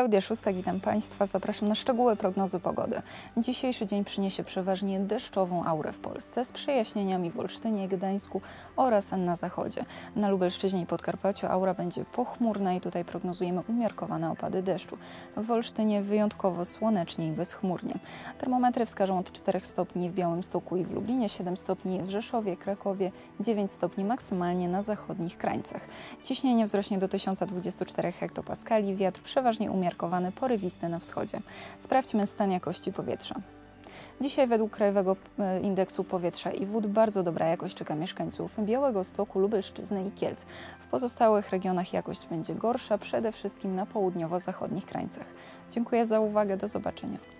Klaudia Szóstak, witam Państwa. Zapraszam na szczegóły prognozy pogody. Dzisiejszy dzień przyniesie przeważnie deszczową aurę w Polsce z przejaśnieniami w Olsztynie, Gdańsku oraz na zachodzie. Na Lubelszczyźnie i Podkarpaciu aura będzie pochmurna i tutaj prognozujemy umiarkowane opady deszczu. W Olsztynie wyjątkowo słonecznie i bezchmurnie. Termometry wskażą od 4 stopni w Białymstoku i w Lublinie, 7 stopni w Rzeszowie, Krakowie, 9 stopni maksymalnie na zachodnich krańcach. Ciśnienie wzrośnie do 1024 hektopaskali, wiatr przeważnie umiarkowany, porywisty na wschodzie. Sprawdźmy stan jakości powietrza. Dzisiaj według Krajowego e, Indeksu Powietrza i Wód bardzo dobra jakość czeka mieszkańców Białego Stoku, Lubelszczyzny i Kielc. W pozostałych regionach jakość będzie gorsza, przede wszystkim na południowo-zachodnich krańcach. Dziękuję za uwagę, do zobaczenia.